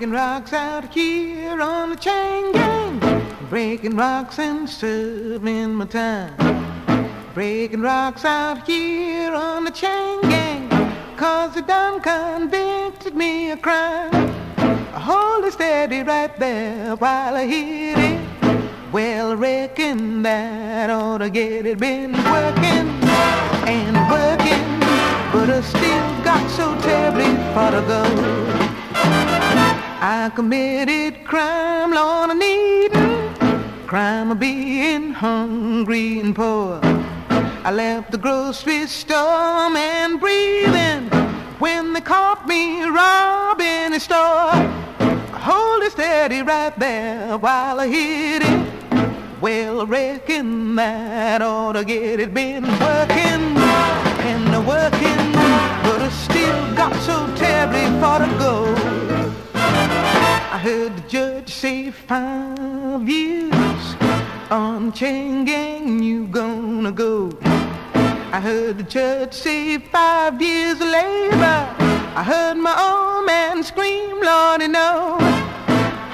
breaking rocks out here on the chain gang. Breaking rocks and serving my time. Breaking rocks out here on the chain gang. Cause they done convicted me of crime. Hold it steady right there while I hit it. Well, I reckon that ought to get it. Been working and working, but I still got so terribly go. I committed crime, Lord, I need crime of being hungry and poor. I left the grocery store and breathing when they caught me robbing a store. Hold it steady right there while I hit it. Well, reckon that ought to get it. Been working heard the judge say five years on chain gang you gonna go. I heard the judge say five years of labor. I heard my old man scream, Lordy, no.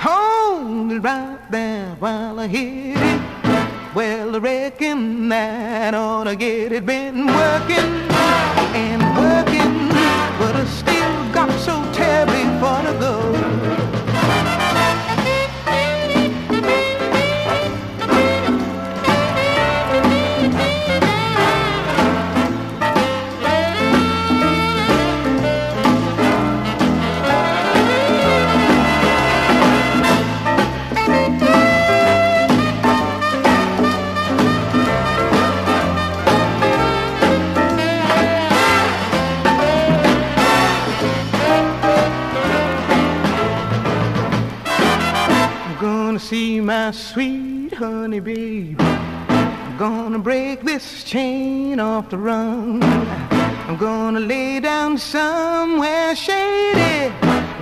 Hold it right there while I hit it. Well, I reckon that ought to get it. Been working gonna see my sweet honey baby. I'm gonna break this chain off the run. I'm gonna lay down somewhere shady.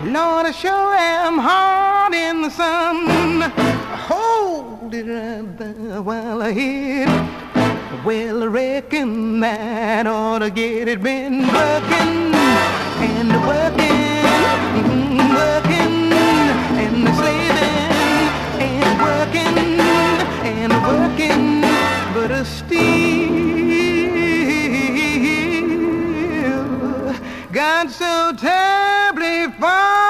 Lord, I sure am hard in the sun. Hold it right there while I hit it. Well, I reckon that ought to get it. Been working and working, still gone so terribly far.